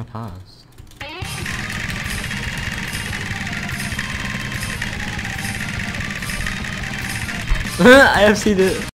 I paused. I have seen it.